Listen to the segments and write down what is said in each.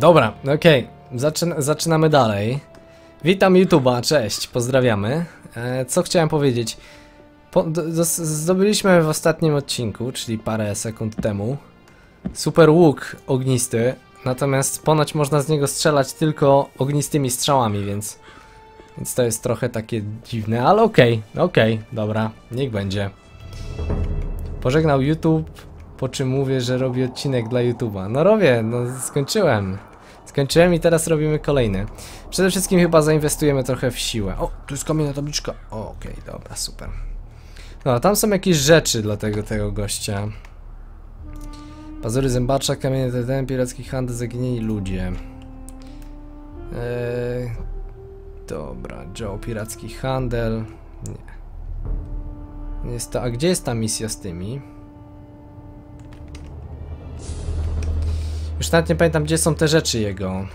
Dobra, okej. Zaczyn zaczynamy dalej. Witam YouTube'a, cześć, pozdrawiamy. E, co chciałem powiedzieć? Po zdobyliśmy w ostatnim odcinku, czyli parę sekund temu, super łuk ognisty, natomiast ponoć można z niego strzelać tylko ognistymi strzałami, więc, więc to jest trochę takie dziwne, ale okej, okej, dobra, niech będzie. Pożegnał YouTube, po czym mówię, że robię odcinek dla YouTube'a. No robię, no skończyłem. Skończyłem i teraz robimy kolejny. Przede wszystkim chyba zainwestujemy trochę w siłę. O, tu jest kamienna tabliczka. Okej, dobra, super. No, tam są jakieś rzeczy dla tego, tego gościa. Pazury zębacza, kamienie TTM, piracki handel, zaginieni ludzie. Eee, dobra, Joe, piracki handel. Nie Jest to, a gdzie jest ta misja z tymi? Już nawet nie pamiętam, gdzie są te rzeczy jego.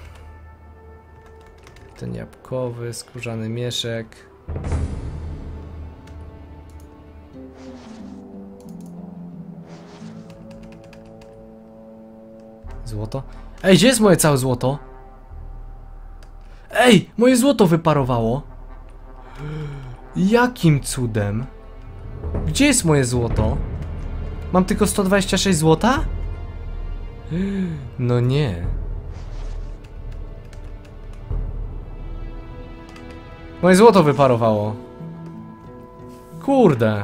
Ten jabłkowy, skórzany mieszek. Złoto? Ej, gdzie jest moje całe złoto? Ej, moje złoto wyparowało. Jakim cudem? Gdzie jest moje złoto? Mam tylko 126 złota? No nie. Moje złoto wyparowało. Kurde.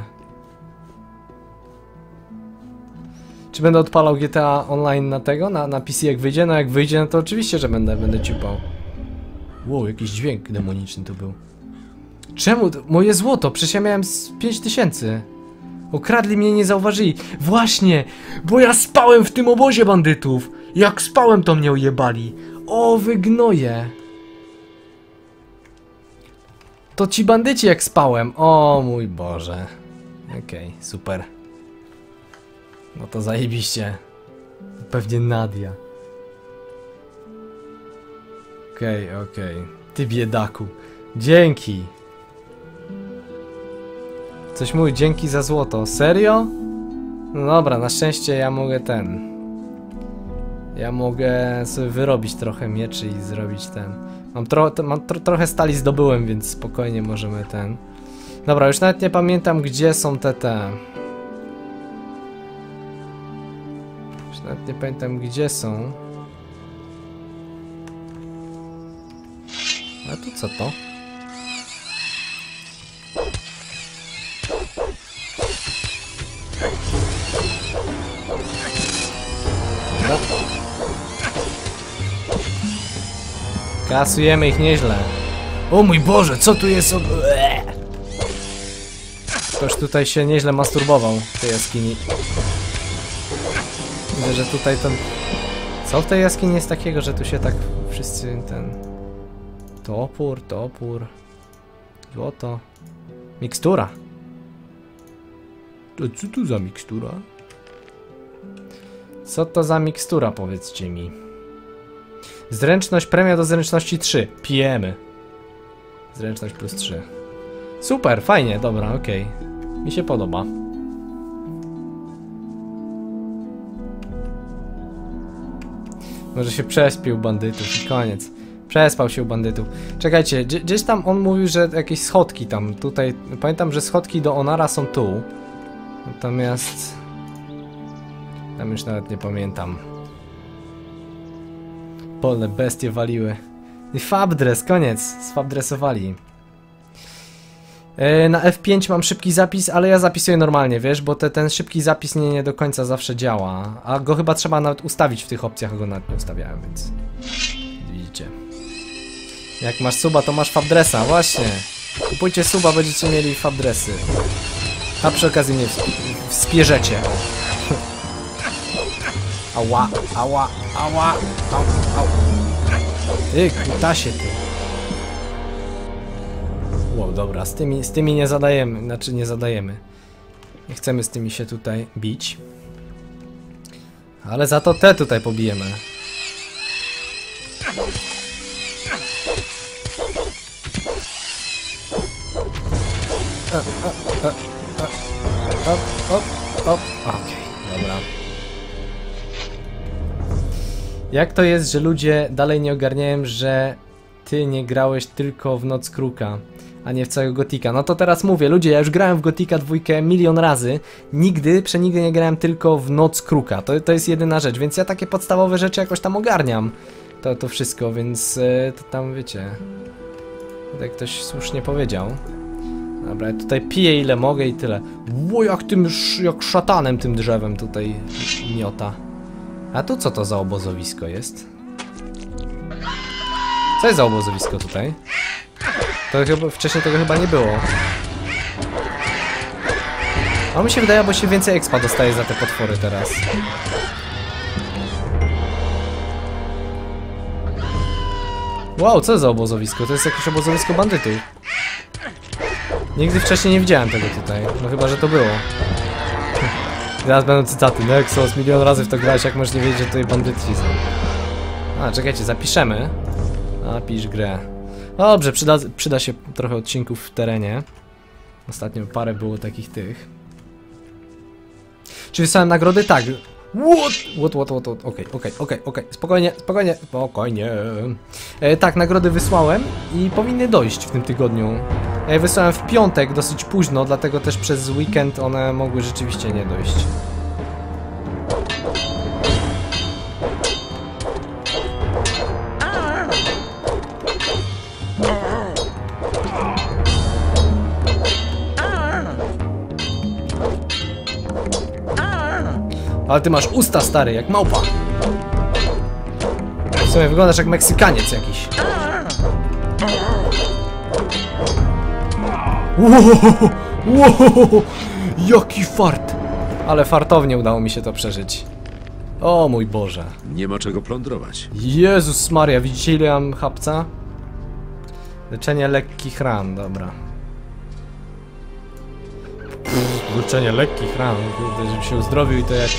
Czy będę odpalał GTA Online na tego, na, na PC jak wyjdzie? No jak wyjdzie, no to oczywiście, że będę, będę ciupał. Wow, jakiś dźwięk demoniczny tu był. Czemu? to- Moje złoto, przecież ja miałem z 5000. Okradli mnie, nie zauważyli. Właśnie, bo ja spałem w tym obozie bandytów. Jak spałem, to mnie ujebali. O, wygnoje. To ci bandyci jak spałem. O mój Boże. Okej, super. No to zajebiście. Pewnie Nadia. Okej, okej. Ty biedaku. Dzięki. Coś mój, dzięki za złoto. Serio? No dobra, na szczęście ja mogę ten. Ja mogę sobie wyrobić trochę mieczy i zrobić ten. Mam, tro mam tro trochę stali zdobyłem, więc spokojnie możemy ten. Dobra, już nawet nie pamiętam gdzie są te te. Już nawet nie pamiętam gdzie są. A tu co to? Kasujemy ich nieźle. O mój Boże, co tu jest? o-. Ktoś tutaj się nieźle masturbował w tej jaskini. Widzę, że tutaj ten... Co w tej jaskini jest takiego, że tu się tak wszyscy ten... Topór, topór... Złoto... Mikstura. To co tu za mikstura? Co to za mikstura, powiedzcie mi? Zręczność, premia do zręczności 3. Pijemy. Zręczność plus 3. Super, fajnie, dobra, okej. Mi się podoba. Może się przespił bandytów i koniec. Przespał się u bandytów. Czekajcie, gdzie- gdzieś tam on mówił, że jakieś schodki tam, tutaj... Pamiętam, że schodki do Onara są tu. Natomiast... Tam już nawet nie pamiętam. Polne bestie waliły. I Fabdress, koniec. Sfabdresowali. E, Na F5 mam szybki zapis, ale ja zapisuję normalnie, wiesz, bo te, ten szybki zapis nie, nie do końca zawsze działa. A go chyba trzeba nawet ustawić w tych opcjach, go nawet nie ustawiałem, więc... Widzicie. Jak masz suba, to masz Fabdressa, właśnie. Kupujcie suba, będziecie mieli Fabdressy. A przy okazji mnie wsp- wspierzecie. Ała, ała, ała, au, au. Ty, kutasie ty. Wow, dobra, z tymi, z tymi nie zadajemy, znaczy nie zadajemy. Nie chcemy z tymi się tutaj bić. Ale za to te tutaj pobijemy. E, e, e, e. Op, op, op. Okej, dobra. Jak to jest, że ludzie dalej nie ogarniają, że ty nie grałeś tylko w Noc Kruka, a nie w całego Gotika? No to teraz mówię, ludzie, ja już grałem w Gotika dwójkę milion razy, nigdy, przenigdy nie grałem tylko w Noc Kruka, to, to jest jedyna rzecz, więc ja takie podstawowe rzeczy jakoś tam ogarniam, to, to wszystko, więc e, to tam wiecie, jak ktoś słusznie powiedział. Dobra, ja tutaj piję ile mogę i tyle. Ło, jak tym, jak szatanem tym drzewem tutaj miota. A tu co to za obozowisko jest? Co jest za obozowisko tutaj? To chyba, wcześniej tego chyba nie było. A mi się wydaje, bo się więcej expa dostaje za te potwory teraz. Wow, co za obozowisko? To jest jakieś obozowisko bandytów. Nigdy wcześniej nie widziałem tego tutaj. No chyba, że to było. Teraz będą cytaty. Nexus, milion razy w to grałeś, jak możesz nie wiedzieć, że tutaj bandyci są. A, czekajcie, zapiszemy. Napisz grę. Dobrze, przyda, przyda się trochę odcinków w terenie. Ostatnio parę było takich tych. Czy wysłałem nagrody? Tak. What? What, what, what, what? Okej, okej, okej, okej. Spokojnie, spokojnie, spokojnie. E, tak, nagrody wysłałem i powinny dojść w tym tygodniu. Je wysłałem w piątek dosyć późno, dlatego też przez weekend one mogły rzeczywiście nie dojść. Ale ty masz usta stary, jak małpa. W sumie wyglądasz jak Meksykaniec jakiś. Wow, wow, jaki fart! Ale fartownie udało mi się to przeżyć. O mój Boże. Nie ma czego plądrować. Jezus Maria, widzicie ile mam hapca? Leczenie lekkich ran, dobra. Pff, leczenie lekkich ran, kurde, żeby się uzdrowił i to jak...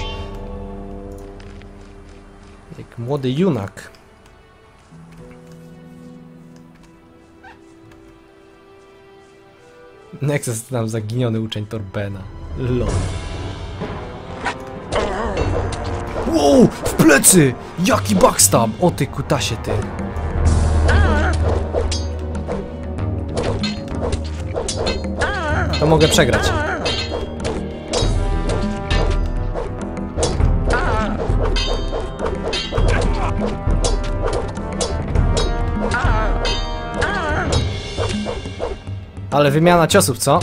Jak młody junak. Nexus tam zaginiony uczeń Torbena. Lol. Wow! W plecy! Jaki backstab! O ty kutasie ty! To mogę przegrać. Ale wymiana ciosów, co?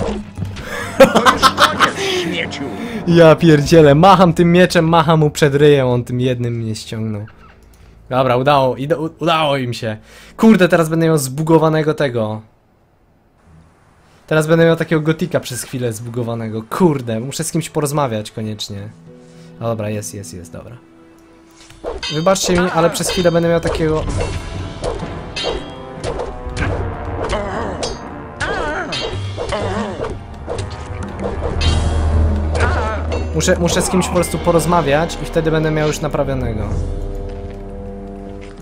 śmieciu! Ja pierdzielę, macham tym mieczem, macham mu przed ryjem, on tym jednym mnie ściągnął. Dobra, udało, udało im się. Kurde, teraz będę miał zbugowanego tego. Teraz będę miał takiego gotika przez chwilę zbugowanego. Kurde, muszę z kimś porozmawiać koniecznie. No dobra, jest, jest, jest, dobra. Wybaczcie mi, ale przez chwilę będę miał takiego... Muszę, muszę z kimś po prostu porozmawiać i wtedy będę miał już naprawionego.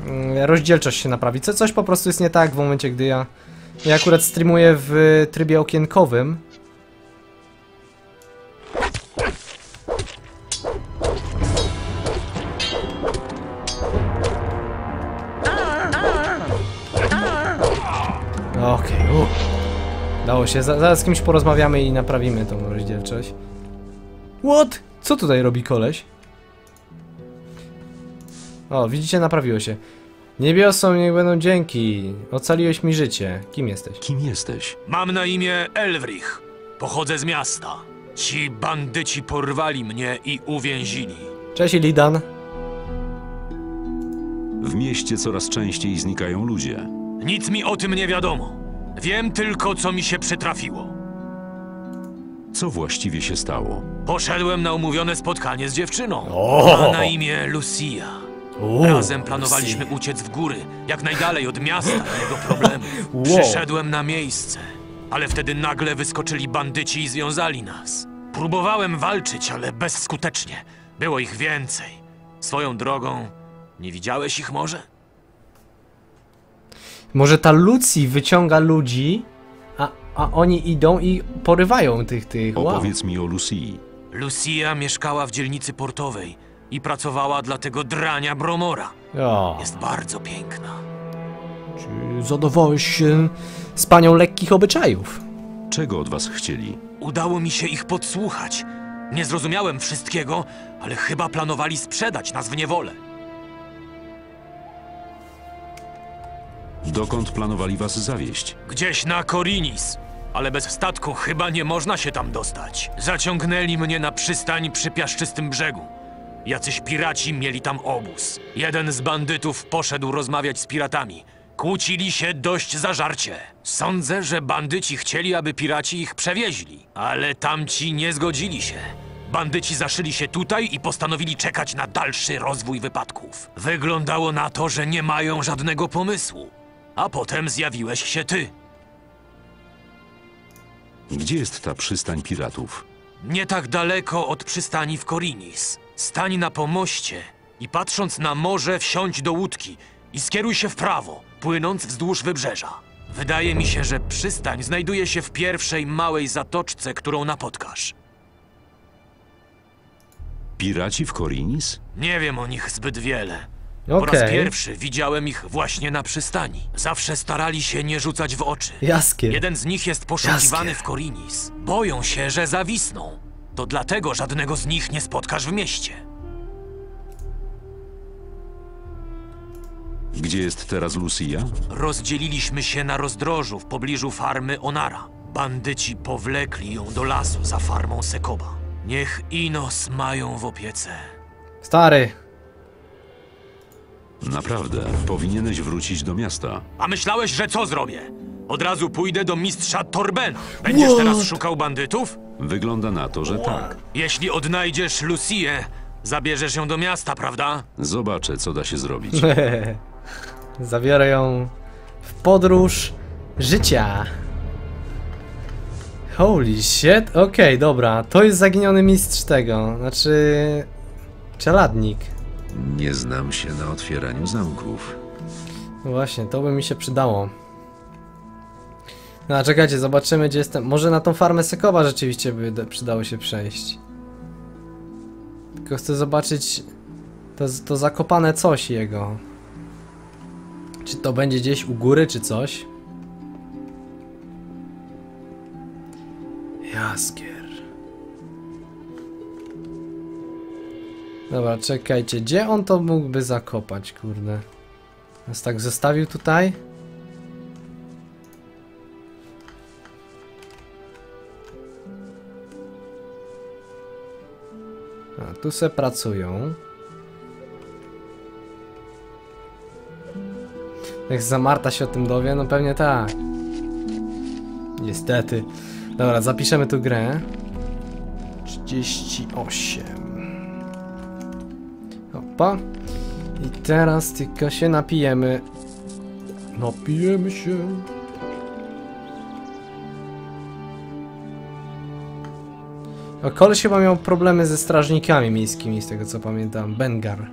Mm, Rozdzielczość się naprawi. Co, coś po prostu jest nie tak w momencie, gdy ja... Ja akurat streamuję w trybie okienkowym. Okej, okay, Dało się. Za- Zaraz z kimś porozmawiamy i naprawimy tą rozdzielczość. What? Co tutaj robi koleś? O, widzicie, naprawiło się. Niebiosom niech będą dzięki. Ocaliłeś mi życie. Kim jesteś? Kim jesteś? Mam na imię Elwrich. Pochodzę z miasta. Ci bandyci porwali mnie i uwięzili. Cześć, Lidan. W mieście coraz częściej znikają ludzie. Nic mi o tym nie wiadomo. Wiem tylko, co mi się przytrafiło. Co właściwie się stało? Poszedłem na umówione spotkanie z dziewczyną. O! Ma na imię Lucia. Razem planowaliśmy uciec w góry, jak najdalej od miasta i jego problemów. Wow. Przyszedłem na miejsce, ale wtedy nagle wyskoczyli bandyci i związali nas. Próbowałem walczyć, ale bezskutecznie. Było ich więcej. Swoją drogą, nie widziałeś ich może? Może ta Lucy wyciąga ludzi, a, oni idą i porywają tych, tych. Wow. Opowiedz mi o Lucy. Lucia mieszkała w dzielnicy portowej, i pracowała dla tego drania Bromora. O, Jest bardzo piękna. czy zadowałeś się z panią lekkich obyczajów? Czego od was chcieli? Udało mi się ich podsłuchać. Nie zrozumiałem wszystkiego, ale chyba planowali sprzedać nas w niewolę. Dokąd planowali was zawieść? Gdzieś na Korinis. Ale bez statku chyba nie można się tam dostać. Zaciągnęli mnie na przystań przy piaszczystym brzegu. Jacyś piraci mieli tam obóz. Jeden z bandytów poszedł rozmawiać z piratami. Kłócili się dość zażarcie. Sądzę, że bandyci chcieli, aby piraci ich przewieźli. Ale tamci nie zgodzili się. Bandyci zaszyli się tutaj i postanowili czekać na dalszy rozwój wypadków. Wyglądało na to, że nie mają żadnego pomysłu. A potem zjawiłeś się ty. Gdzie jest ta przystań piratów? Nie tak daleko od przystani w Korinis. Stań na pomoście i patrząc na morze wsiądź do łódki i skieruj się w prawo, płynąc wzdłuż wybrzeża. Wydaje mi się, że przystań znajduje się w pierwszej małej zatoczce, którą napotkasz. Piraci w Korinis? Nie wiem o nich zbyt wiele. Po raz Okej, pierwszy widziałem ich właśnie na przystani. Zawsze starali się nie rzucać w oczy. jaskier. Jeden z nich jest poszukiwany Jaskier. w Korinis. Boją się, że zawisną. To dlatego żadnego z nich nie spotkasz w mieście. Gdzie jest teraz Lucia? Rozdzieliliśmy się na rozdrożu w pobliżu farmy Onara. Bandyci powlekli ją do lasu za farmą Sekoba. Niech Inos mają w opiece. Stary, Naprawdę, powinieneś wrócić do miasta. A myślałeś, że co zrobię? Od razu pójdę do mistrza Torbena. Będziesz What? teraz szukał bandytów? Wygląda na to, że tak. Jeśli odnajdziesz Lucię, zabierzesz ją do miasta, prawda? Zobaczę, co da się zrobić. zabiorę ją w podróż życia. Holy shit, okej, dobra, to jest zaginiony mistrz tego, znaczy... Czeladnik. Nie znam się na otwieraniu zamków. No Właśnie, to by mi się przydało. No, a czekajcie, zobaczymy gdzie jestem. Może na tą farmę Sekowa rzeczywiście by przydało się przejść. Tylko chcę zobaczyć to, to zakopane coś jego. Czy to będzie gdzieś u góry, czy coś? Jaskier. Dobra, czekajcie, gdzie on to mógłby zakopać, kurde? Nas tak zostawił tutaj? A, tu se pracują. Jak za Marta się o tym dowie? No pewnie tak. Niestety. Dobra, zapiszemy tu grę. 38. Opa. I teraz tylko się napijemy. Napijemy się. O, koleś chyba miał problemy ze strażnikami miejskimi, z tego co pamiętam. Bengar.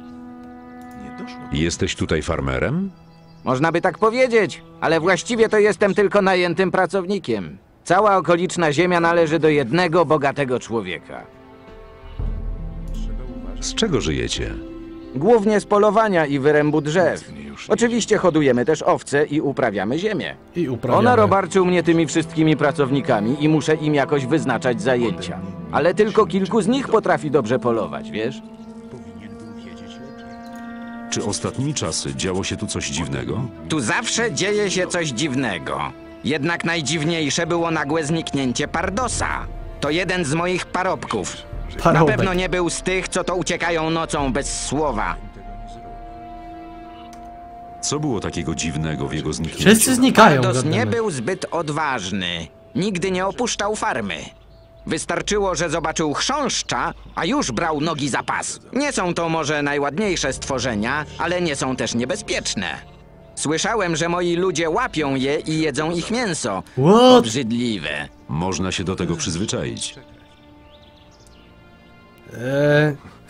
Jesteś tutaj farmerem? Można by tak powiedzieć, ale właściwie to jestem tylko najętym pracownikiem. Cała okoliczna ziemia należy do jednego bogatego człowieka. Z czego żyjecie? Głównie z polowania i wyrębu drzew. Oczywiście hodujemy też owce i uprawiamy ziemię. I uprawiamy. Ona robarczył mnie tymi wszystkimi pracownikami i muszę im jakoś wyznaczać zajęcia. Ale tylko kilku z nich potrafi dobrze polować, wiesz? Czy ostatnimi czasy działo się tu coś dziwnego? Tu zawsze dzieje się coś dziwnego. Jednak najdziwniejsze było nagłe zniknięcie Pardosa. To jeden z moich parobków. Na pewno nie był z tych, co to uciekają nocą bez słowa. Co było takiego dziwnego w jego zniknięciu? Wszyscy znikają. Pardos nie goddammit. był zbyt odważny. Nigdy nie opuszczał farmy. Wystarczyło, że zobaczył chrząszcza, a już brał nogi za pas. Nie są to może najładniejsze stworzenia, ale nie są też niebezpieczne. Słyszałem, że moi ludzie łapią je i jedzą ich mięso. What? Obrzydliwe. Można się do tego przyzwyczaić.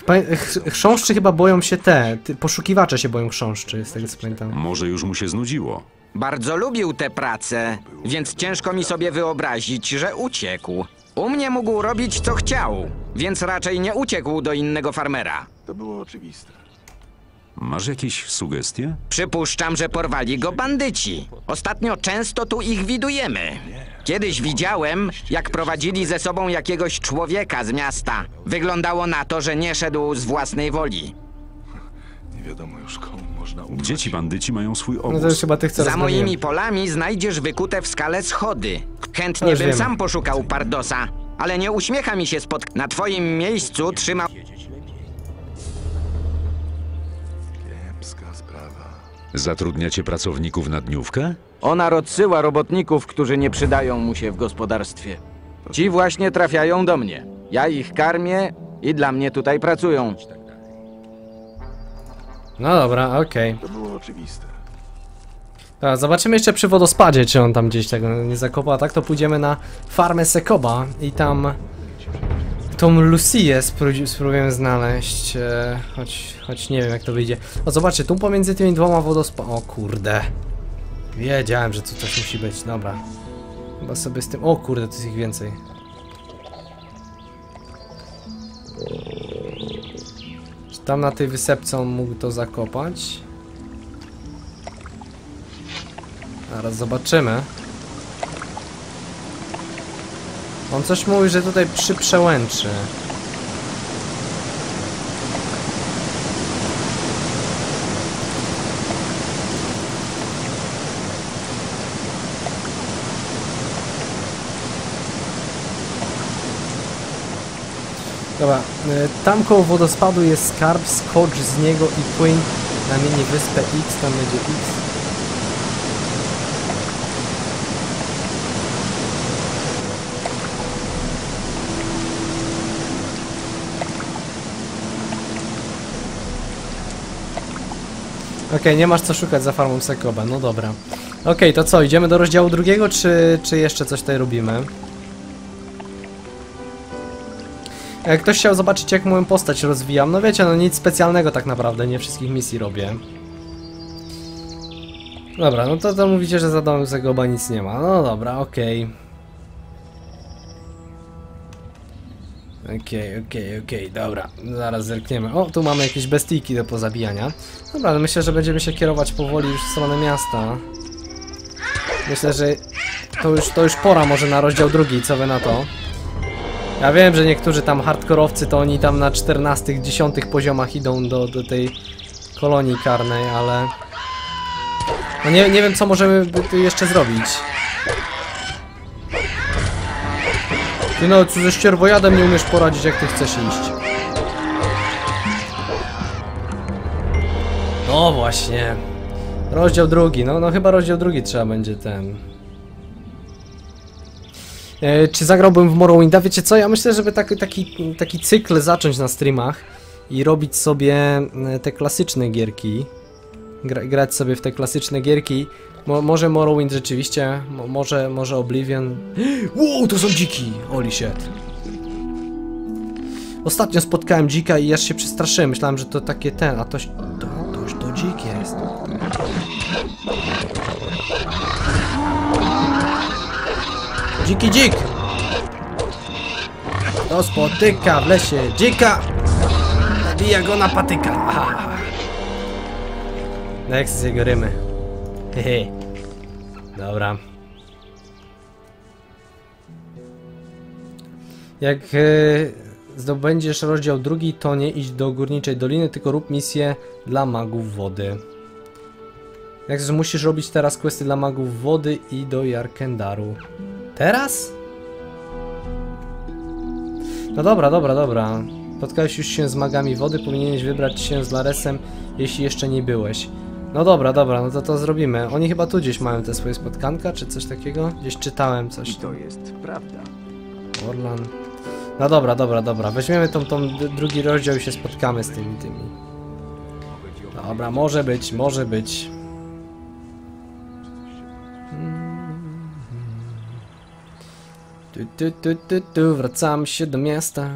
Eee, ch- chrząszczy chyba boją się te. Ty, poszukiwacze się boją chrząszczy, z tego co pamiętam. Może już mu się znudziło. Bardzo lubił tę pracę, więc ciężko mi sobie wyobrazić, że uciekł. U mnie mógł robić co chciał, więc raczej nie uciekł do innego farmera. To było oczywiste. Masz jakieś sugestie? Przypuszczam, że porwali go bandyci. Ostatnio często tu ich widujemy. Kiedyś widziałem, jak prowadzili ze sobą jakiegoś człowieka z miasta. Wyglądało na to, że nie szedł z własnej woli. Nie wiadomo już komu można ufać. Gdzie ci bandyci mają swój No to już obóz? chyba tych co Za moimi polami znajdziesz wykute w skale schody. Chętnie już bym wiemy. sam poszukał Pardosa, ale nie uśmiecha mi się spod... Na twoim miejscu trzymał... Zatrudniacie pracowników na dniówkę? Ona rozsyła robotników, którzy nie przydają mu się w gospodarstwie. Ci właśnie trafiają do mnie. Ja ich karmię i dla mnie tutaj pracują. No dobra, okej. To było oczywiste. Dobra, zobaczymy jeszcze przy wodospadzie, czy on tam gdzieś tego nie zakopał, a tak to pójdziemy na farmę Sekoba i tam tą Lucię spró- spróbujemy znaleźć, e, choć, choć nie wiem jak to wyjdzie. O zobaczcie, tu pomiędzy tymi dwoma wodospadami, o kurde. Wiedziałem, że tu coś musi być, dobra. Chyba sobie z tym, o kurde, tu jest ich więcej. Czy tam na tej wysepce on mógł to zakopać? Zaraz zobaczymy. On coś mówi, że tutaj przy przełęczy. Dobra, y, tam koło wodospadu jest skarb, skocz z niego i płyń na mini wyspę X, tam będzie X. Okej, nie masz co szukać za farmą Sekoba, no dobra. Okej, to co, idziemy do rozdziału drugiego, czy, czy jeszcze coś tutaj robimy? Jak ktoś chciał zobaczyć jak moją postać rozwijam, no wiecie, no nic specjalnego tak naprawdę, nie wszystkich misji robię. Dobra, no to, to mówicie, że za domem Segoba nic nie ma, no dobra, okej. Okej, okej, okej, dobra, zaraz zerkniemy. O, tu mamy jakieś bestyjki do pozabijania. Dobra, ale myślę, że będziemy się kierować powoli już w stronę miasta. Myślę, że to już, to już pora może na rozdział drugi, co wy na to? Ja wiem, że niektórzy tam hardkorowcy to oni tam na 14, 10 poziomach idą do, do tej kolonii karnej, ale... No nie, nie wiem co możemy tu jeszcze zrobić. Ty no, ze ścierwojadem nie umiesz poradzić jak ty chcesz iść. No właśnie. Rozdział drugi, no, no chyba rozdział drugi trzeba będzie ten... E, czy zagrałbym w Morrowinda? Wiecie co, ja myślę, żeby taki, taki, taki cykl zacząć na streamach i robić sobie e, te klasyczne gierki. Gra, grać sobie w te klasyczne gierki. Mo, może Morrowind rzeczywiście, mo, może, może Oblivion. Wow, to są dziki! Holy shit. Ostatnio spotkałem dzika i aż się przestraszyłem. Myślałem, że to takie ten, a to, to, to już to dzik jest. Dziki dzik! To spotyka w lesie dzika! Zabija go na patyka! Next z jego rymy. Hehe. Dobra. Jak e, zdobędziesz rozdział drugi, to nie idź do Górniczej Doliny, tylko rób misję dla magów wody. Jak musisz robić teraz questy dla magów wody i do Jarkendaru. Teraz? No dobra, dobra, dobra. Spotkałeś już się z magami wody, powinieneś wybrać się z Laresem, jeśli jeszcze nie byłeś. No dobra, dobra, no to to zrobimy. Oni chyba tu gdzieś mają te swoje spotkanka, czy coś takiego? Gdzieś czytałem coś. To jest prawda. Orlan. No dobra, dobra, dobra. Weźmiemy tą, tą drugi rozdział i się spotkamy z tymi tymi. Dobra, może być, może być. Tu, tu, tu, tu, tu, wracamy się do miasta.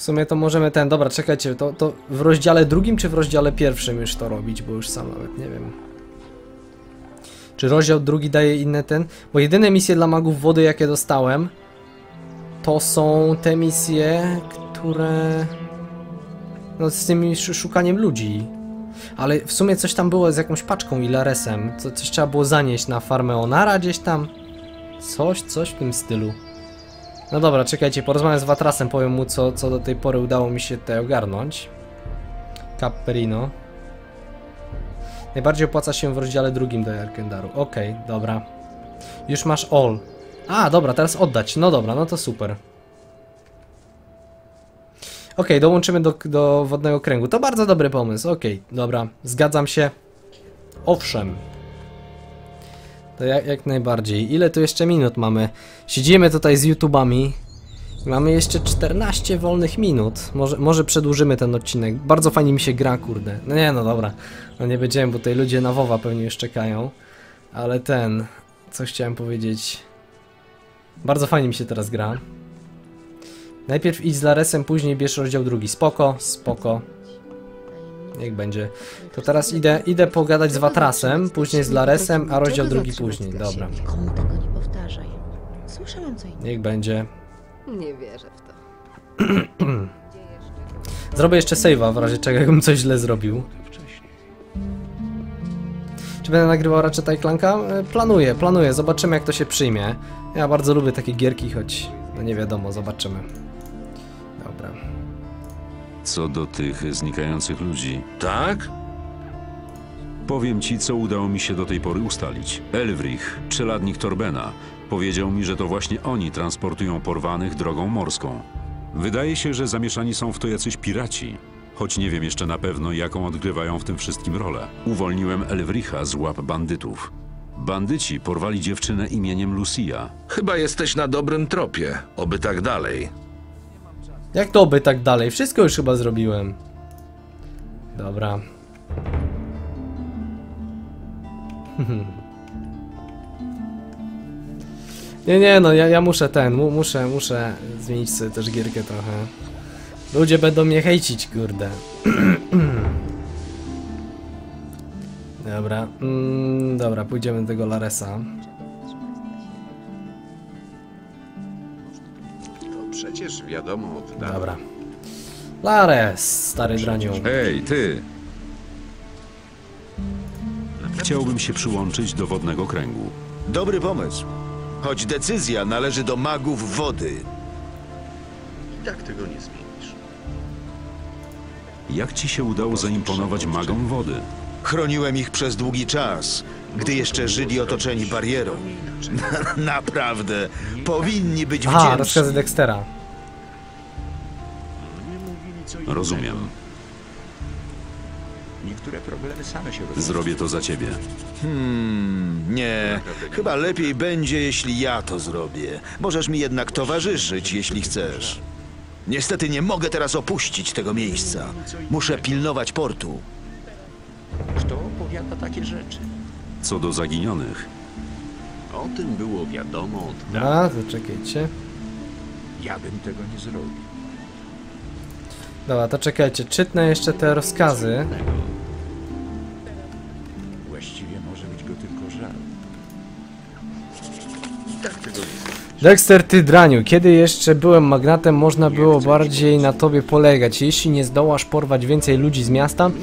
W sumie to możemy ten, dobra, czekajcie, to, to w rozdziale drugim czy w rozdziale pierwszym już to robić, bo już sam nawet nie wiem. Czy rozdział drugi daje inne ten? Bo jedyne misje dla magów wody, jakie dostałem, to są te misje, które... No z tym sz- szukaniem ludzi. Ale w sumie coś tam było z jakąś paczką i Laresem. Co, coś trzeba było zanieść na farmę Onara gdzieś tam. Coś, coś w tym stylu. No dobra, czekajcie, porozmawiam z Watrasem, powiem mu co, co do tej pory udało mi się tutaj ogarnąć. Caperino. Najbardziej opłaca się w rozdziale drugim do Arkendaru. Okej, dobra. Już masz all. A, dobra, teraz oddać. No dobra, no to super. Okej, dołączymy do, do wodnego kręgu. To bardzo dobry pomysł. Okej, dobra, zgadzam się. Owszem. To jak, jak najbardziej. Ile tu jeszcze minut mamy? Siedzimy tutaj z YouTubami. Mamy jeszcze 14 wolnych minut. Może, może przedłużymy ten odcinek. Bardzo fajnie mi się gra, kurde. No nie, no dobra. No nie będziemy, bo tutaj ludzie na WoWa pewnie już czekają. Ale ten... Co chciałem powiedzieć... Bardzo fajnie mi się teraz gra. Najpierw idź z Laresem, później bierz rozdział drugi. Spoko, spoko. Niech będzie. To teraz idę, idę pogadać z Watrasem, później z Laresem, a rozdział drugi później. Dobra, tego nie powtarzaj. Słyszałem co innego. niech będzie. Nie wierzę w to. Zrobię jeszcze save'a w razie czego, jakbym coś źle zrobił. Czy będę nagrywał raczej Clanka? E, Planuję, planuję, zobaczymy jak to się przyjmie. Ja bardzo lubię takie gierki, choć no nie wiadomo, zobaczymy. Dobra. Co do tych znikających ludzi, Tak? powiem ci, co udało mi się do tej pory ustalić. Elwrich, czeladnik Torbena, powiedział mi, że to właśnie oni transportują porwanych drogą morską. Wydaje się, że zamieszani są w to jacyś piraci, choć nie wiem jeszcze na pewno, jaką odgrywają w tym wszystkim rolę. Uwolniłem Elwricha z łap bandytów. Bandyci porwali dziewczynę imieniem Lucia. Chyba jesteś na dobrym tropie. Oby tak dalej. Jak to by tak dalej? Wszystko już chyba zrobiłem. Dobra. Nie, nie, no ja, ja muszę ten, mu, muszę, muszę zmienić sobie też gierkę trochę. Ludzie będą mnie hejcić, kurde. Dobra, mm, dobra, pójdziemy do tego Laresa. Przecież wiadomo od dawna. Dobra. Lares, stary draniu. Hej, ty! Chciałbym się przyłączyć do wodnego kręgu. Dobry pomysł. Choć decyzja należy do magów wody. I tak tego nie zmienisz. Jak ci się udało zaimponować magom wody? Chroniłem ich przez długi czas, gdy jeszcze żyli otoczeni barierą. Naprawdę, powinni być Aha, wdzięczni. rozkazy Dextera. Rozumiem. Niektóre problemy same się rozwiążą. Zrobię to za ciebie. Hmm, nie. Chyba lepiej będzie, jeśli ja to zrobię. Możesz mi jednak towarzyszyć, jeśli chcesz. Niestety nie mogę teraz opuścić tego miejsca. Muszę pilnować portu. Kto opowiada takie rzeczy? Co do zaginionych, O tym było wiadomo od dawna. A, to czekajcie. Ja bym tego nie zrobił. Dobra, to czekajcie, czytnę jeszcze te rozkazy. Właściwie może być go tylko żal. Dexter, ty draniu, kiedy jeszcze byłem magnatem, można było bardziej na tobie polegać. Jeśli nie zdołasz porwać więcej ludzi z miasta tak.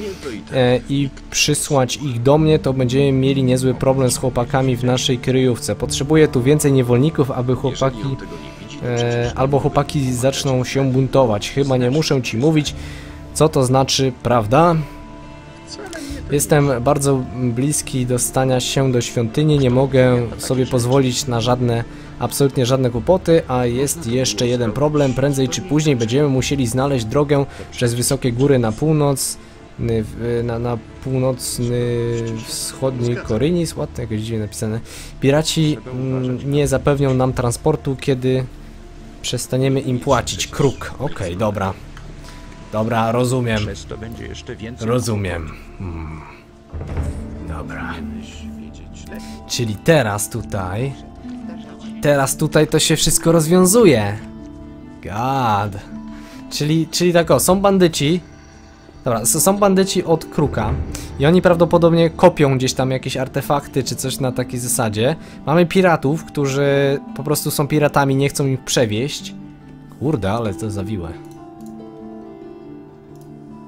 e, i przysłać ich do mnie, to będziemy mieli niezły problem z chłopakami w naszej kryjówce. Potrzebuję tu więcej niewolników, aby chłopaki... E, albo chłopaki zaczną się buntować. Chyba nie muszę ci mówić, co to znaczy, prawda? Jestem bardzo bliski do stania się do świątyni, nie mogę sobie pozwolić na żadne, absolutnie żadne kłopoty, a jest jeszcze jeden problem, prędzej czy później będziemy musieli znaleźć drogę przez wysokie góry na północ, w- na, na północny wschodni Korynis, ładnie jakoś dziwnie napisane. Piraci mm, nie zapewnią nam transportu, kiedy przestaniemy im płacić. Kruk, okej, dobra. Dobra, rozumiem. Rozumiem. Mm. Dobra. Czyli teraz tutaj. Teraz tutaj to się wszystko rozwiązuje. God. Czyli, czyli tak o, są bandyci. Dobra, są bandyci od kruka. I oni prawdopodobnie kopią gdzieś tam jakieś artefakty czy coś na takiej zasadzie. Mamy piratów, którzy po prostu są piratami, nie chcą ich przewieźć. Kurde, ale to zawiłe.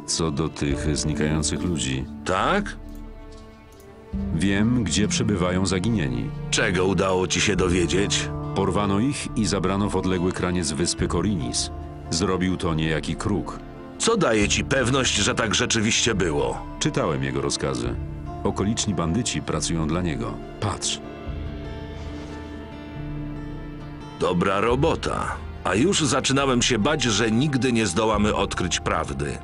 Co do tych znikających ludzi, Tak? wiem, gdzie przebywają zaginieni. Czego udało ci się dowiedzieć? Porwano ich i zabrano w odległy kraniec wyspy Korinis. Zrobił to niejaki kruk. Co daje ci pewność, że tak rzeczywiście było? Czytałem jego rozkazy. Okoliczni bandyci pracują dla niego. Patrz, Dobra robota. A już zaczynałem się bać, że nigdy nie zdołamy odkryć prawdy.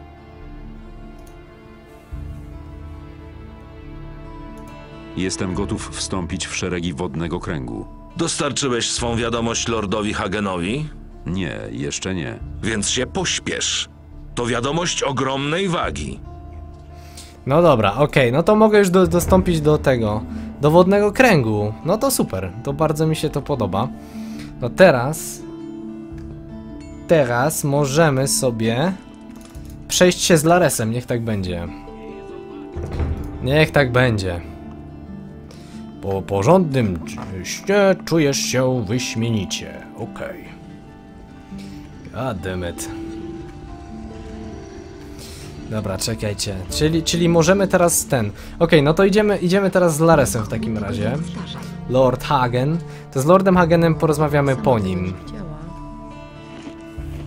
jestem gotów wstąpić w szeregi wodnego kręgu. Dostarczyłeś swą wiadomość lordowi Hagenowi? Nie, jeszcze nie. Więc się pośpiesz. To wiadomość ogromnej wagi. No dobra, okej, no to mogę już do, dostąpić do tego, do wodnego kręgu. No to super, to bardzo mi się to podoba. No teraz, teraz możemy sobie przejść się z Laresem, niech tak będzie. Niech tak będzie. Po porządnym śnie czujesz się wyśmienicie, okej. It. Dobra, czekajcie. Czyli, czyli możemy teraz ten. Okej, no to idziemy, idziemy teraz z Laresem w takim razie. Lord Hagen. To z Lordem Hagenem porozmawiamy po nim.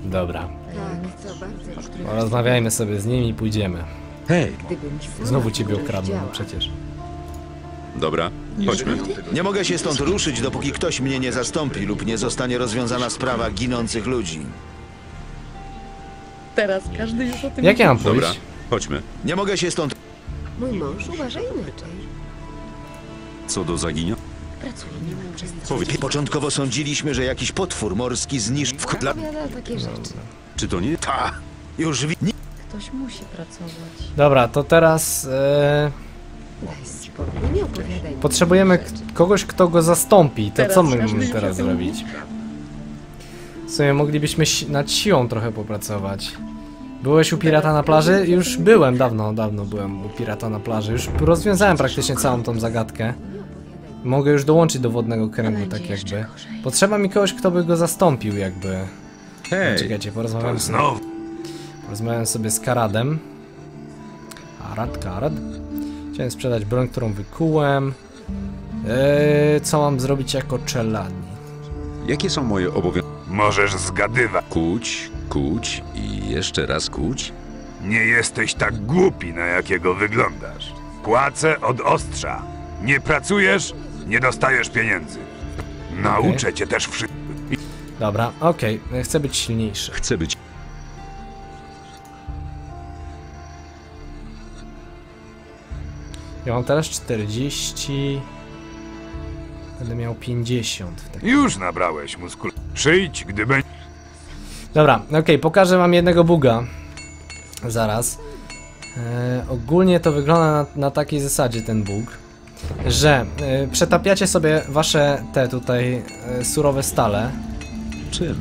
Dobra. Tak, to bardzo Porozmawiajmy sobie z nim i pójdziemy. Hej! Znowu ciebie okradną, no przecież. Dobra, chodźmy. Nie mogę się stąd ruszyć, dopóki ktoś mnie nie zastąpi lub nie zostanie rozwiązana sprawa ginących ludzi. Teraz każdy już o tym Jak ja mam Dobra, pójść? chodźmy. Nie mogę się stąd... Mój mąż uważa inaczej. Co do zaginia? Pracuje niemal przez Powiedz, Początkowo sądziliśmy, że jakiś potwór morski zniszczy... W... Dla... Opowiada takie rzeczy. czy to nie? Ta! Już wi... Ktoś musi pracować. Dobra, to teraz e, Daj spokój, nie opowiadaj mi potrzebujemy k- kogoś, kto go zastąpi. To Teraz co my każdy mamy już teraz tym zrobić? W sumie moglibyśmy si nad siłą trochę popracować. Byłeś u pirata na plaży? Już byłem, dawno, dawno byłem u pirata na plaży. Już rozwiązałem praktycznie całą tą zagadkę. Mogę już dołączyć do wodnego kręgu, tak jakby. Potrzeba mi kogoś, kto by go zastąpił, jakby. Hej! Czekajcie, porozmawiam sobie, porozmawiam sobie z Karadem. Karad, Karad. Chciałem sprzedać broń, którą wykułem. Eee, co mam zrobić jako czeladni? Jakie są moje obowiązki? Możesz zgadywać. Kuć, kuć i jeszcze raz kuć? Nie jesteś tak głupi, na jakiego wyglądasz. Płacę od ostrza. Nie pracujesz, nie dostajesz pieniędzy. Nauczę cię też wszystko. Dobra, okej, chcę być silniejszy. Chcę być... Ja mam teraz 40. Będę miał 50. w takim- Już nabrałeś muskul. Przyjdź, gdy będzie. Dobra, okej, pokażę wam jednego buga. Zaraz. E, ogólnie to wygląda na, na takiej zasadzie ten bóg, że e, przetapiacie sobie wasze te tutaj e, surowe stale. Czym?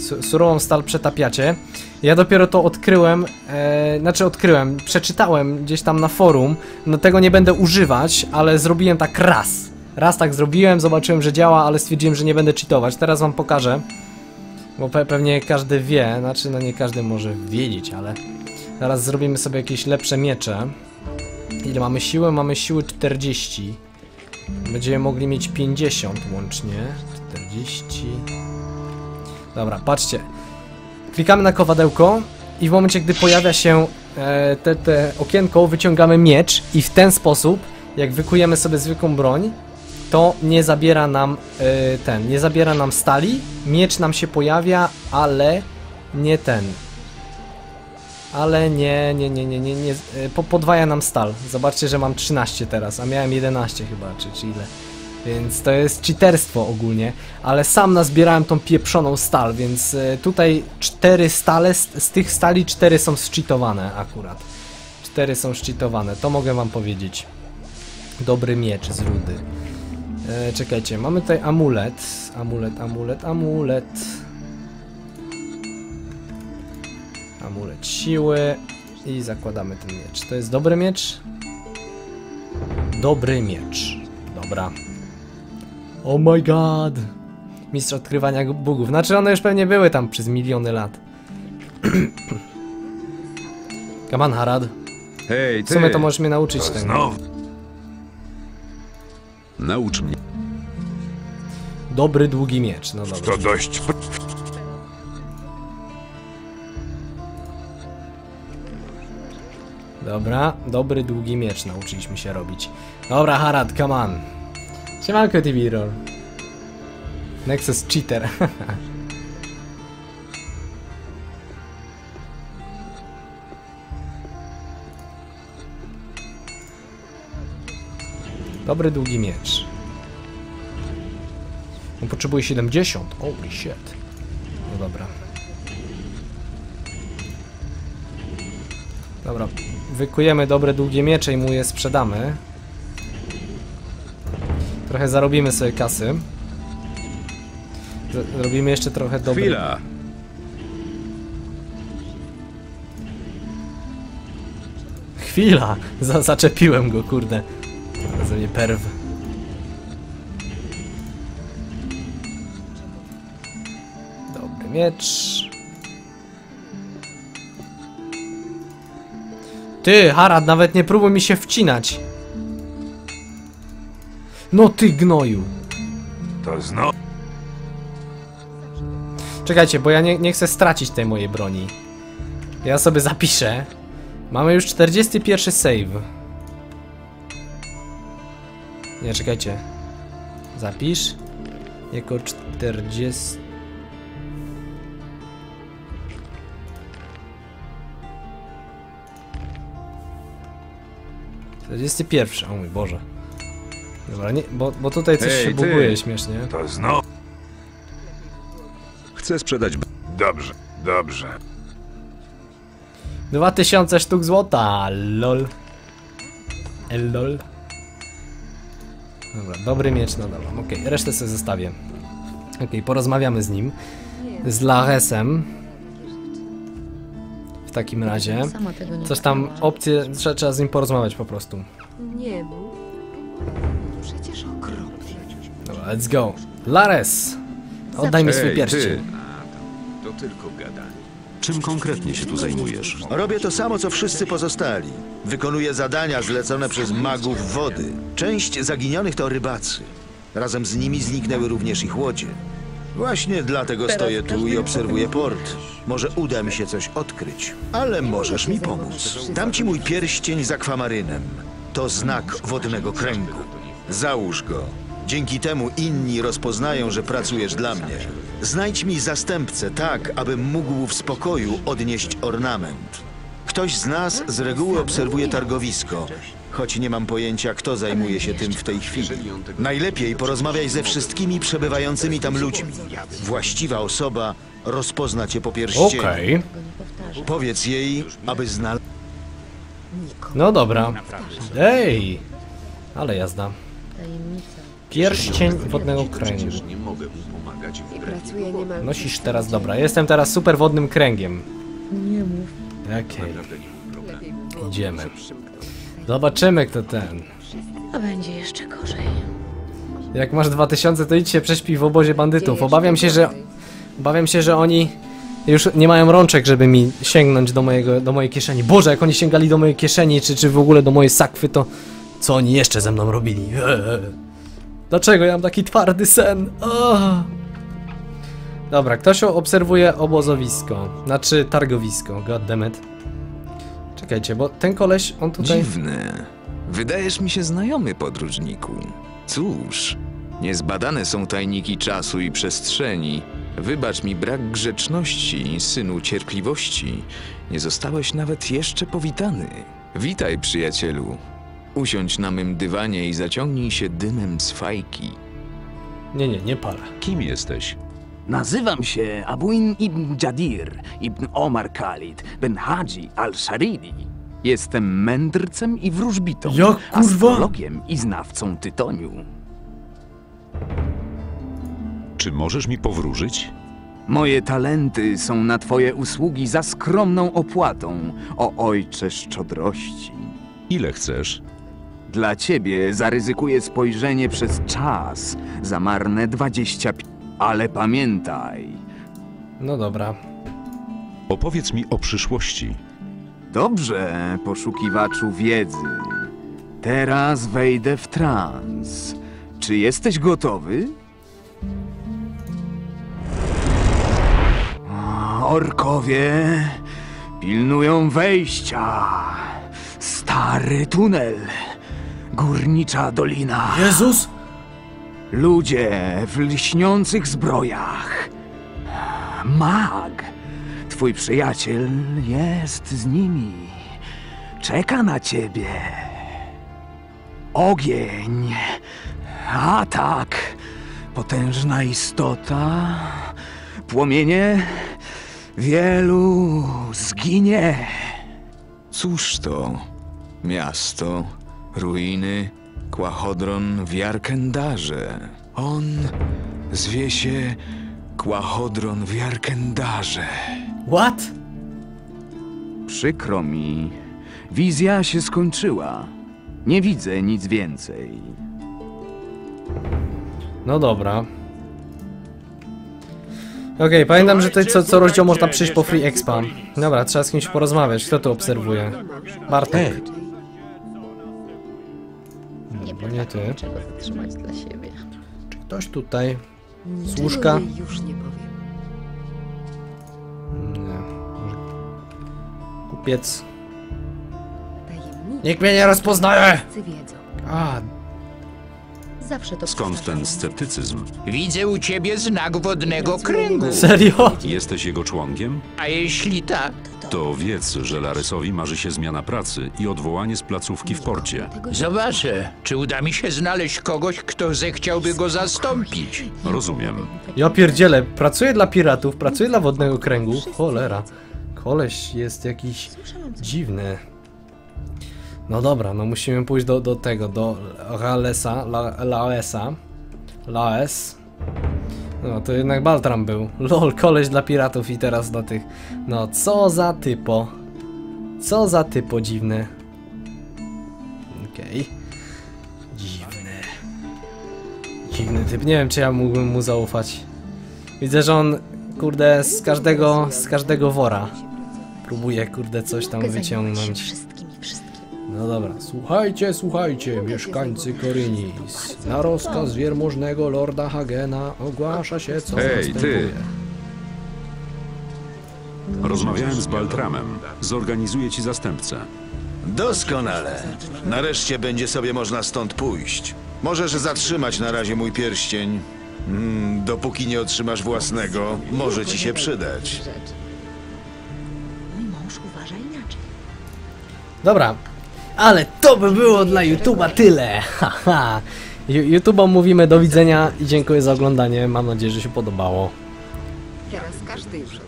Su surową stal przetapiacie. Ja dopiero to odkryłem, e, znaczy odkryłem, przeczytałem gdzieś tam na forum, no tego nie będę używać, ale zrobiłem tak raz. Raz tak zrobiłem, zobaczyłem, że działa, ale stwierdziłem, że nie będę cheatować. Teraz wam pokażę, bo pe pewnie każdy wie, znaczy no nie każdy może wiedzieć, ale zaraz zrobimy sobie jakieś lepsze miecze. Ile mamy siły? Mamy siły 40. Będziemy mogli mieć 50 łącznie. 40. Dobra, patrzcie. Klikamy na kowadełko i w momencie, gdy pojawia się e, te, te okienko, wyciągamy miecz i w ten sposób, jak wykujemy sobie zwykłą broń, to nie zabiera nam e, ten, nie zabiera nam stali, miecz nam się pojawia, ale nie ten. Ale nie, nie, nie, nie, nie, nie, e, po, podwaja nam stal. Zobaczcie, że mam 13 teraz, a miałem 11 chyba, czy, czy ile. Więc to jest cheaterstwo ogólnie, ale sam nazbierałem tą pieprzoną stal, więc e, tutaj cztery stale, z, z tych stali cztery są zcheatowane akurat. Cztery są zcheatowane, to mogę wam powiedzieć. Dobry miecz z rudy. E, czekajcie, mamy tutaj amulet. Amulet, amulet, amulet. Amulet siły. I zakładamy ten miecz. To jest dobry miecz? Dobry miecz. Dobra. Oh my god. Mistrz odkrywania bugów. Znaczy one już pewnie były tam przez miliony lat. Come on, Harad. Hej, W sumie to możesz mnie nauczyć tego. Naucz mnie. Dobry, długi miecz. No dobra. To dość... Dobra, dobry, długi miecz nauczyliśmy się robić. Dobra, Harad, come on. Siemanko, TV. Nexus cheater. Dobry, długi miecz. On potrzebuje 70. Holy shit. No dobra. Dobra, wykujemy dobre długie miecze i mu je sprzedamy. Trochę zarobimy sobie kasy. Zrobimy jeszcze trochę dobry... Chwila! Chwila! Za zaczepiłem go, kurde. Za mnie perw. Dobry miecz. Ty, Harad, nawet nie próbuj mi się wcinać. No ty gnoju. To znowu... Czekajcie, bo ja nie, nie chcę stracić tej mojej broni. Ja sobie zapiszę. Mamy już 41 save. Nie, czekajcie. Zapisz. Jako 40... Czterdziesty pierwszy, o mój Boże. Dobra, nie, bo, bo tutaj coś Hej, się ty! buguje śmiesznie. To znowu... Chcę sprzedać... Dobrze, dobrze. 2000 sztuk złota, lol. Lol. Dobra, dobry miecz, no dobra, okej, resztę sobie zostawię. Okej, porozmawiamy z nim. Z Laresem. W takim razie. Coś tam, opcje, trzeba, trzeba z nim porozmawiać po prostu. Nie. Przecież okropnie. Dobra, let's go. Lares! Oddaj mi swój pierścień. To tylko gadanie. Czym konkretnie się tu zajmujesz? Robię to samo, co wszyscy pozostali. Wykonuję zadania zlecone przez magów wody. Część zaginionych to rybacy. Razem z nimi zniknęły również ich łodzie. Właśnie dlatego stoję tu i obserwuję port. Może uda mi się coś odkryć, ale możesz mi pomóc. Dam ci mój pierścień z akwamarynem. To znak wodnego kręgu. Załóż go. Dzięki temu inni rozpoznają, że pracujesz dla mnie. Znajdź mi zastępcę tak, abym mógł w spokoju odnieść ornament. Ktoś z nas z reguły obserwuje targowisko, choć nie mam pojęcia, kto zajmuje się tym w tej chwili. Najlepiej porozmawiaj ze wszystkimi przebywającymi tam ludźmi. Właściwa osoba rozpozna cię po pierścieniu. Okej. Powiedz jej, aby znalazła. No dobra. Ej! Ale jazda. Tajemnica. Pierścień wodnego kręgu. Nie mogę mu pomagać w Pracuję niemal... Nosisz teraz, dobra, jestem teraz super wodnym kręgiem. Nie mów. Okej, idziemy. Zobaczymy kto ten. A będzie jeszcze gorzej. Jak masz 2000 to idź się prześpij w obozie bandytów. Obawiam się, że... Obawiam się, że oni już nie mają rączek, żeby mi sięgnąć do mojego, do mojej kieszeni. Boże, jak oni sięgali do mojej kieszeni, czy, czy w ogóle do mojej sakwy, to... Co oni jeszcze ze mną robili? Eee. Dlaczego ja mam taki twardy sen? Oh. Dobra, ktoś obserwuje obozowisko. Znaczy targowisko, goddammit. Czekajcie, bo ten koleś, on tutaj... Dziwne. Wydajesz mi się znajomy, podróżniku. Cóż, niezbadane są tajniki czasu i przestrzeni. Wybacz mi brak grzeczności, synu cierpliwości. Nie zostałeś nawet jeszcze powitany. Witaj, przyjacielu. Usiądź na mym dywanie i zaciągnij się dymem z fajki. Nie, nie, nie palę. Kim jesteś? Nazywam się Abuin ibn Jadir ibn Omar Khalid ben Hadzi al-Sharidi. Jestem mędrcem i wróżbitą, Jak, kurwa? astrologiem i znawcą tytoniu. Czy możesz mi powróżyć? Moje talenty są na twoje usługi za skromną opłatą, o ojcze szczodrości. Ile chcesz? Dla ciebie zaryzykuję spojrzenie przez czas za marne 25. Ale pamiętaj, No dobra. Opowiedz mi o przyszłości. Dobrze, poszukiwaczu wiedzy. Teraz wejdę w trans. Czy jesteś gotowy? Orkowie pilnują wejścia. Stary tunel. Górnicza dolina. Jezus! Ludzie w lśniących zbrojach. Mag. Twój przyjaciel jest z nimi. Czeka na ciebie. Ogień. Atak. Potężna istota. Płomienie. Wielu zginie. Cóż to? Miasto, ruiny, Kłachodron w Jarkendarze. On zwie się Kłachodron w Jarkendarze. What? Przykro mi. Wizja się skończyła. Nie widzę nic więcej. No dobra. Okej, pamiętam, że tutaj co, co rozdział można przyjść po free expa. Dobra, trzeba z kimś porozmawiać. Kto tu obserwuje? Bartek. Nie ty. Czego zatrzymać dla siebie. Ktoś tutaj. Z Niczego łóżka. jej już nie powiem. Nie. Może... Kupiec. Tajemnicy Nikt mnie nie rozpoznaje! wiedzą. A, Zawsze to Skąd ten sceptycyzm? Widzę u ciebie znak wodnego kręgu. serio? Jesteś jego członkiem? A jeśli tak, To wiedz, że Laresowi marzy się zmiana pracy i odwołanie z placówki w porcie. zobaczę, czy uda mi się znaleźć kogoś, kto zechciałby go zastąpić. Rozumiem. Ja pierdzielę, pracuję dla piratów, pracuję dla wodnego kręgu. Cholera. Koleś jest jakiś dziwny. No dobra, no musimy pójść do, do tego, do Laesa, La, Laesa. Laes. No to jednak Baltram był. Lol, koleś dla piratów i teraz dla tych. No co za typo. Co za typo dziwny. Okej. Dziwny. Dziwny typ. Nie wiem, czy ja mógłbym mu zaufać. Widzę, że on, kurde, z każdego, z każdego wora próbuje, kurde, coś tam wyciągnąć. No dobra, słuchajcie, słuchajcie, mieszkańcy Korynis. Na rozkaz wielmożnego lorda Hagena ogłasza się, co Hej, następuje. ty! Rozmawiałem z Baltramem. Zorganizuję ci zastępcę. Doskonale. Nareszcie będzie sobie można stąd pójść. Możesz zatrzymać na razie mój pierścień. Mm, dopóki nie otrzymasz własnego, może ci się przydać. Mój mąż uważa inaczej. Dobra, ale to by było dla YouTube'a tyle. Haha. YouTube'om mówimy do widzenia i dziękuję za oglądanie. Mam nadzieję, że się podobało. Teraz każdy już